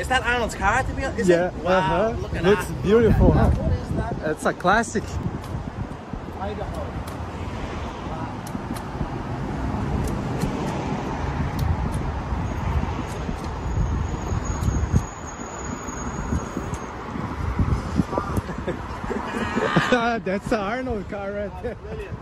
Is that Arnold's car to be honest? Is yeah, It? Wow, uh-huh. look at looks that. beautiful. Look at that. What is that? It's a classic. Idaho. That's the Arnold car right there. Oh, brilliant.